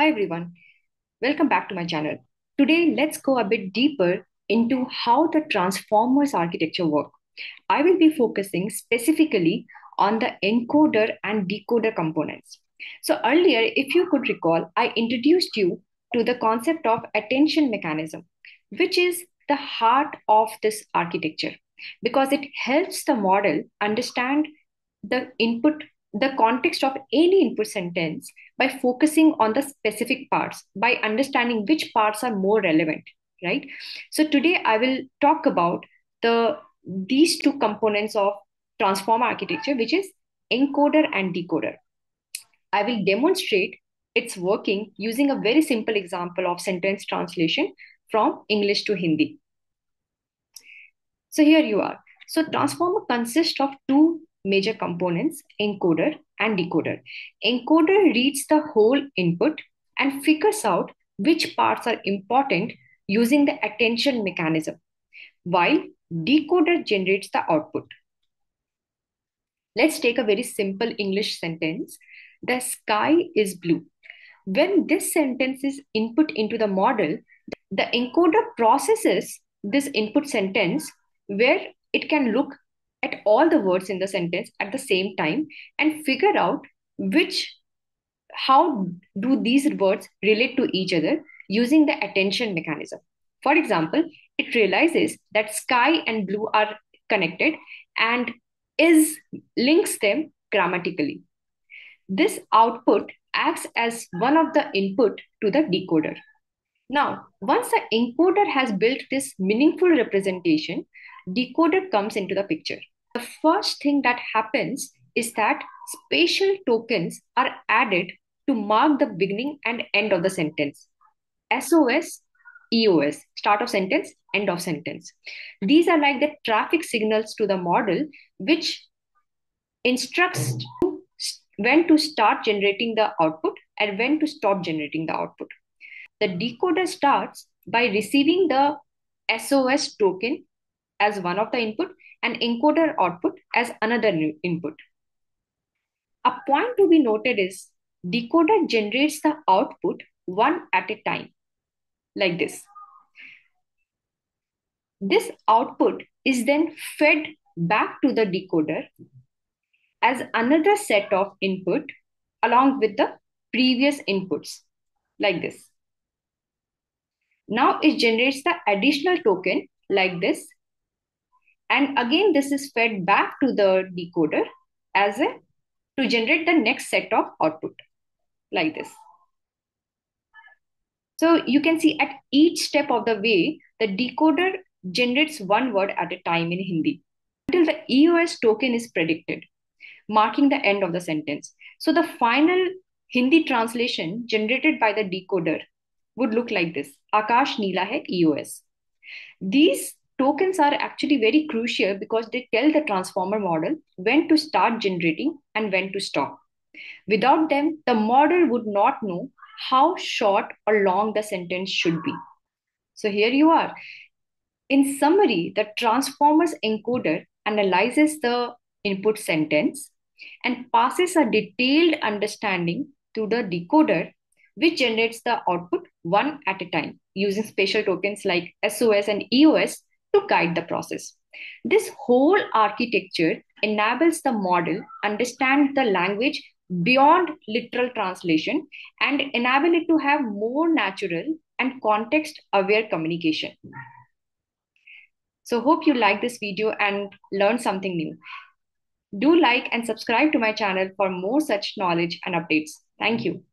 Hi everyone, welcome back to my channel. Today, let's go a bit deeper into how the transformers architecture work. I will be focusing specifically on the encoder and decoder components. So earlier, if you could recall, I introduced you to the concept of attention mechanism, which is the heart of this architecture because it helps the model understand the input the context of any input sentence by focusing on the specific parts by understanding which parts are more relevant right? So today i will talk about the these two components of transformer architecture which is encoder and decoder. I will demonstrate its working using a very simple example of sentence translation from english to hindi. So here you are. So transformer consists of two major components, encoder and decoder. Encoder reads the whole input and figures out which parts are important using the attention mechanism, while decoder generates the output. Let's take a very simple English sentence. The sky is blue. When this sentence is input into the model, the encoder processes this input sentence where it can look at all the words in the sentence at the same time and figure out which how do these words relate to each other using the attention mechanism. For example it realizes that sky and blue are connected and is links them grammatically. This output acts as one of the input to the decoder. Now once the encoder has built this meaningful representation decoder comes into the picture the first thing that happens is that special tokens are added to mark the beginning and end of the sentence. SOS, EOS, start of sentence, end of sentence. These are like the traffic signals to the model, which instructs when to start generating the output and when to stop generating the output. The decoder starts by receiving the SOS token as one of the input and encoder output as another new input. A point to be noted is decoder generates the output one at a time, like this. This output is then fed back to the decoder as another set of input along with the previous inputs, like this. Now it generates the additional token like this and again, this is fed back to the decoder as a to generate the next set of output like this. So you can see at each step of the way, the decoder generates one word at a time in Hindi until the EOS token is predicted, marking the end of the sentence. So the final Hindi translation generated by the decoder would look like this Akash Neela hai EOS. These tokens are actually very crucial because they tell the transformer model when to start generating and when to stop. Without them, the model would not know how short or long the sentence should be. So here you are. In summary, the transformer's encoder analyzes the input sentence and passes a detailed understanding to the decoder, which generates the output one at a time using special tokens like SOS and EOS to guide the process. This whole architecture enables the model understand the language beyond literal translation and enable it to have more natural and context aware communication. So hope you like this video and learn something new. Do like and subscribe to my channel for more such knowledge and updates. Thank you.